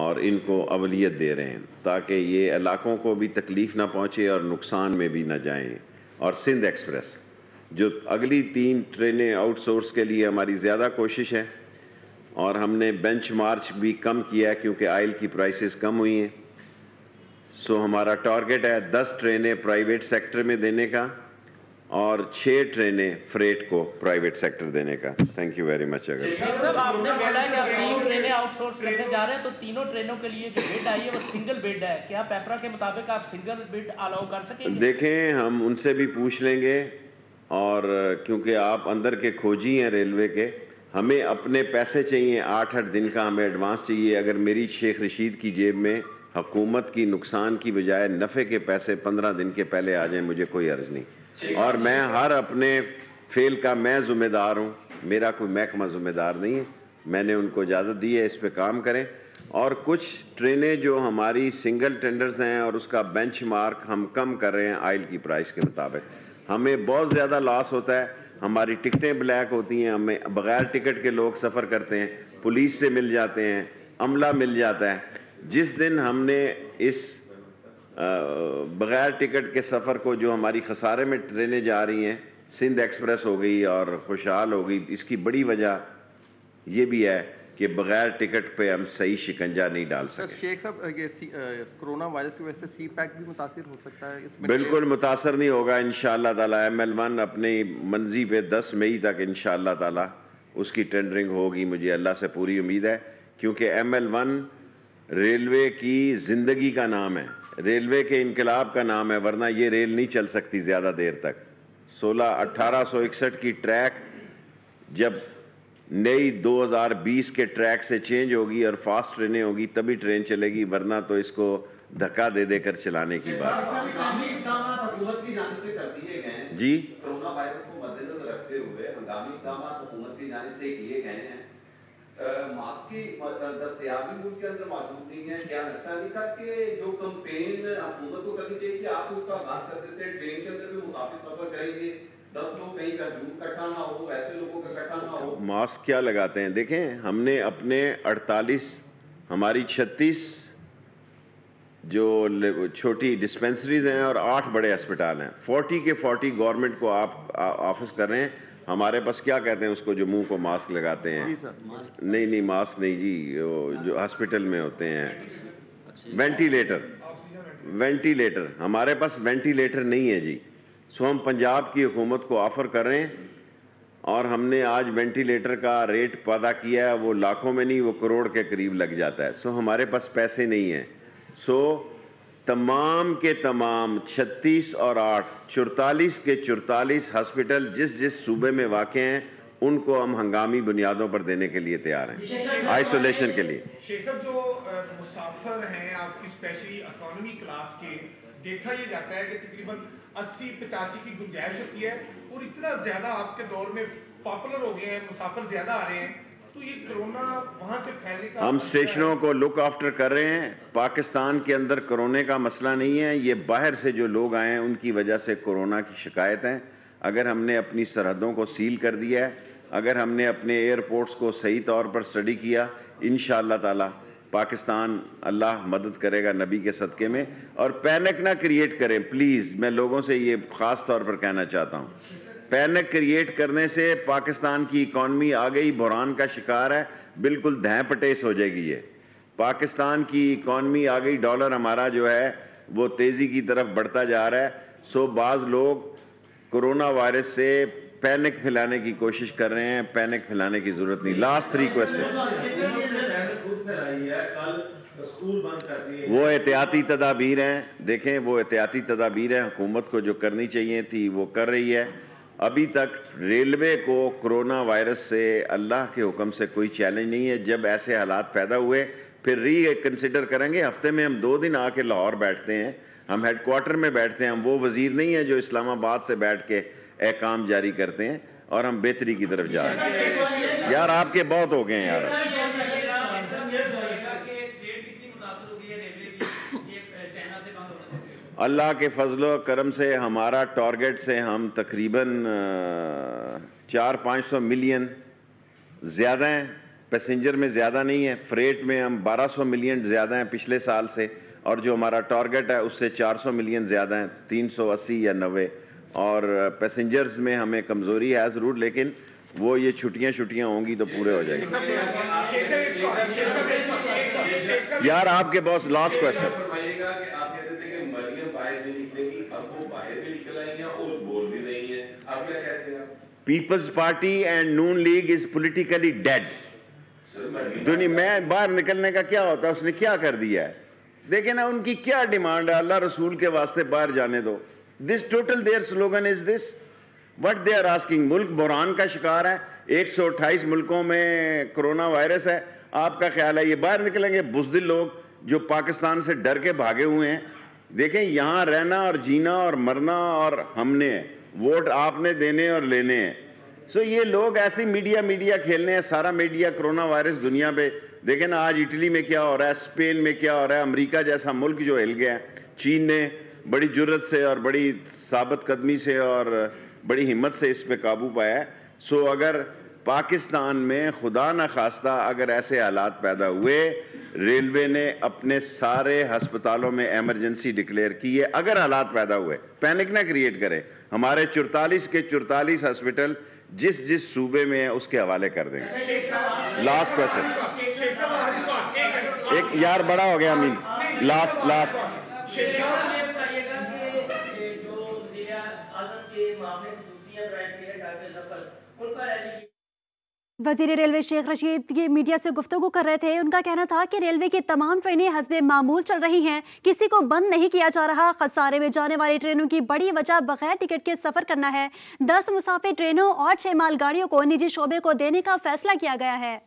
اور ان کو اولیت دے رہے ہیں تاکہ یہ علاقوں کو بھی تکلیف نہ پہنچے اور نقصان میں بھی نہ جائیں۔ اور سندھ ایکسپریس، جو اگلی تین ٹرینیں آؤٹ سورس کے لیے ہماری زیادہ کوشش ہے، اور ہم نے بینچ مارچ بھی کم کیا ہے کیونکہ آئل کی پرائسز کم ہوئی ہیں۔ سو ہمارا ٹارگٹ ہے دس ٹرینیں پرائیویٹ سیکٹر میں دینے کا۔ اور چھ ٹرینیں فریٹ کو پرائیویٹ سیکٹر دینے کا۔ تھینک یو ویری مچ اگر سر آپ نے بولا ہے کہ آپ تین ٹرینیں آؤٹ سورس کرنے جا رہے ہیں تو تینوں ٹرینوں کے لیے جو بیڈ آئی ہے وہ سنگل بیڈ ہے۔ کیا پیپرا کے مطابق آپ سنگل بیڈ الاؤ کر سکیں گے؟ دیکھیں ہم ان سے بھی پوچھ لیں گے اور کیونکہ آپ اندر کے کھوجی ہیں ریلوے کے ہمیں اپنے پیسے چاہیے آٹھ آٹھ دن کا ہمیں ایڈوانس چاہیے۔ اگر میری شیخ رشید کی جیب میں حکومت کی نقصان کی بجائے نفع کے پیسے پندرہ دن کے پہلے آ جائیں مجھے کوئی عرض نہیں۔ اور میں ہر اپنے فیل کا میں ذمہ دار ہوں، میرا کوئی محکمہ ذمہ دار نہیں ہے، میں نے ان کو اجازت دی ہے اس پہ کام کریں۔ اور کچھ ٹرینیں جو ہماری سنگل ٹینڈرز ہیں اور اس کا بینچ مارک ہم کم کر رہے ہیں آئل کی پرائس کے مطابق۔ ہمیں بہت زیادہ لاس ہوتا ہے، ہماری ٹکٹیں بلیک ہوتی ہیں، ہمیں بغیر ٹکٹ کے لوگ سفر کرتے ہیں، پولیس سے مل جاتے ہیں، عملہ مل جاتا ہے۔ جس دن ہم نے اس بغیر ٹکٹ کے سفر کو جو ہماری خسارے میں ٹرینیں جا رہی ہیں سندھ ایکسپریس ہو گئی اور خوشحال ہو گئی اس کی بڑی وجہ یہ بھی ہے کہ بغیر ٹکٹ پہ ہم صحیح شکنجہ نہیں ڈال سکے۔ شیخ صاحب یہ کرونا وائرس کی وجہ سے سی پیک بھی متاثر ہو سکتا ہے۔ اس میں بالکل متاثر نہیں ہوگا انشاءاللہ تعالی۔ ایم ایل ون اپنی منزی پہ دس مئی تک انشاءاللہ تعالی اس کی ٹینڈرنگ ہوگی۔ مجھے اللہ سے پوری امید ہے کیونکہ ایم ایل ون ریلوے کی زندگی کا نام ہے۔ ریلوے کے انقلاب کا نام ہے ورنہ یہ ریل نہیں چل سکتی زیادہ دیر تک۔ سولہ اٹھارہ سو اکسٹھ کی ٹریک جب نئی دو ہزار بیس کے ٹریک سے چینج ہوگی اور فاسٹ ٹرینیں ہوگی تبھی ٹرین چلے گی ورنہ تو اس کو دھکا دے دے کر چلانے کی بات۔ ہنگامی اقدامات حکومت کی جانب سے کر دیے گئے ہیں۔ جی؟ ماسک کی دستیابی ملک کے اندر موجود نہیں ہے۔ کیا لگتا نہیں تھا کہ جو کمپین حکومت کو کرنی چاہیے کہ آپ اس کا آغاز کر دیتے ٹرین کے اندر بھی مسافر سفر کریں گے، دس لوگ کہیں کا جھوٹ کٹھا نہ ہو، ایسے لوگوں کا کٹھا نہ ہو۔ ماسک کیا لگاتے ہیں؟ دیکھیں، ہم نے اپنے اڑتالیس، ہماری چھتیس جو چھوٹی ڈسپنسریز ہیں اور آٹھ بڑے ہسپتال ہیں۔ فورٹی کے فورٹی گورنمنٹ کو آپ آفس کر رہے ہیں۔ ہمارے پاس کیا کہتے ہیں اس کو جو منہ کو ماسک لگاتے ہیں؟ نہیں نہیں ماسک نہیں جی وہ جو ہاسپٹل میں ہوتے ہیں۔ وینٹیلیٹر۔ وینٹیلیٹر ہمارے پاس وینٹیلیٹر نہیں ہے جی۔ سو ہم پنجاب کی حکومت کو آفر کر رہے ہیں اور ہم نے آج وینٹیلیٹر کا ریٹ پیدا کیا ہے وہ لاکھوں میں نہیں وہ کروڑ کے قریب لگ جاتا ہے۔ سو ہمارے پاس پیسے نہیں ہیں۔ سو تمام کے تمام چھتیس اور آٹھ چرتالیس کے چرتالیس ہسپٹل جس جس صوبے میں واقع ہیں ان کو ہم ہنگامی بنیادوں پر دینے کے لیے تیار ہیں۔ آئسولیشن کے لیے۔ شیخ صاحب جو مسافر ہیں آپ کی اسپیشلی اکانومی کلاس کے دیکھا یہ جاتا ہے کہ تقریباً اسی پچاسی کی گنجائش ہوتی ہے اور اتنا زیادہ آپ کے دور میں پاپولر ہو گئے ہیں مسافر زیادہ آ رہے ہیں۔ تو یہ کرونا وہاں سے پھیلنے کا ہم اسٹیشنوں کو لک آفٹر کر رہے ہیں۔ پاکستان کے اندر کرونے کا مسئلہ نہیں ہے۔ یہ باہر سے جو لوگ آئے ہیں ان کی وجہ سے کرونا کی شکایت ہیں۔ اگر ہم نے اپنی سرحدوں کو سیل کر دیا ہے اگر ہم نے اپنے ایئرپورٹس کو صحیح طور پر سٹڈی کیا انشاءاللہ تعالی پاکستان اللہ مدد کرے گا نبی کے صدقے میں۔ اور پینک نہ کریٹ کریں پلیز میں لوگوں سے یہ خاص طور پر کہنا چاہتا ہوں۔ پینک کریٹ کرنے سے پاکستان کی اکانومی آ گئی بحران کا شکار ہے، بالکل دہیں پٹیس ہو جائے گی یہ۔ پاکستان کی اکانومی آ گئی ڈالر ہمارا جو ہے، وہ تیزی کی طرف بڑھتا جا رہا ہے۔ سو بعض لوگ کرونا وائرس سے پینک پھیلانے کی کوشش کر رہے ہیں پینک پھیلانے کی ضرورت نہیں۔ لاسٹ ریکویسٹ ہے وہ احتیاطی تدابیر ہیں۔ دیکھیں، وہ احتیاطی تدابیر ہیں۔ حکومت کو جو کرنی چاہیے تھی، وہ کر رہی ہے۔ ابھی تک ریلوے کو کرونا وائرس سے اللہ کے حکم سے کوئی چیلنج نہیں ہے۔ جب ایسے حالات پیدا ہوئے، پھر ری کنسیڈر کریں گے۔ ہفتے میں ہم دو دن آ کے لاہور بیٹھتے ہیں۔ ہم ہیڈ کوارٹر میں بیٹھتے ہیں۔ ہم وہ وزیر نہیں ہیں جو اسلام آباد سے بیٹھ کے احکام جاری کرتے ہیں اور ہم بہتری کی طرف جا رہے ہیں۔ یار آپ کے بہت ہو گئے ہیں یار۔ اللہ کے فضل و کرم سے ہمارا ٹارگٹ سے ہم تقریباً چار پانچ سو ملین زیادہ ہیں۔ پیسنجر میں زیادہ نہیں ہے فریٹ میں ہم بارہ سو ملین زیادہ ہیں پچھلے سال سے۔ اور جو ہمارا ٹارگٹ ہے، اس سے چار سو ملین زیادہ ہیں، تین سو اسی یا نوے۔ اور پیسنجرز میں ہمیں کمزوری ہے ضرور لیکن وہ یہ چھٹیاں چھٹیاں ہوں گی تو پورے ہو جائیں گے۔ یار، آپ کے بہت last question Peoples Party and Noon League is politically dead دنیا میں باہر نکلنے کا کیا ہوتا ہے اس نے کیا کر دیا ہے دیکھیں نا ان کی کیا ڈیمانڈ ہے اللہ رسول کے واسطے باہر جانے دو this total their slogan is this what they are asking ملک بحران کا شکار ہے ایک سو اٹھائیس ملکوں میں کرونا وائرس ہے آپ کا خیال ہے یہ باہر نکلیں گے بزدل لوگ جو پاکستان سے ڈر کے بھاگے ہوئے ہیں دیکھیں یہاں رہنا اور جینا اور مرنا اور ہم نے ہے ووٹ آپ نے دینے اور لینے ہیں۔ سو یہ لوگ ایسی میڈیا میڈیا کھیلنے ہیں، سارا میڈیا کرونا وائرس دنیا پہ۔ دیکھیں نا، آج اٹلی میں کیا ہو رہا ہے، اسپین میں کیا ہو رہا ہے، امریکہ جیسا ملک جو ہل گیا ہے۔ چین نے بڑی جرت سے اور بڑی ثابت قدمی سے اور بڑی ہمت سے اس پہ قابو پایا ہے۔ سو اگر پاکستان میں خدا نخواستہ اگر ایسے حالات پیدا ہوئے، ریلوے نے اپنے سارے ہسپتالوں میں ایمرجنسی ڈکلیئر کی ہے۔ اگر حالات پیدا ہوئے، پینک نہ کریٹ کرے، ہمارے چورتالیس کے چورتالیس ہسپٹل جس جس صوبے میں ہیں، اس کے حوالے کر دیں گے۔ لاسٹ کوشچن ایک یار بڑا ہو گیا مینس لاسٹ لاسٹ وزیر ریلوے شیخ رشید یہ میڈیا سے گفتگو کر رہے تھے۔ ان کا کہنا تھا کہ ریلوے کی تمام ٹرینیں حسب معمول چل رہی ہیں۔ کسی کو بند نہیں کیا جا رہا۔ خسارے میں جانے والی ٹرینوں کی بڑی وجہ بغیر ٹکٹ کے سفر کرنا ہے۔ دس مسافر ٹرینوں اور چھ مال گاڑیوں کو نجی شعبے کو دینے کا فیصلہ کیا گیا ہے۔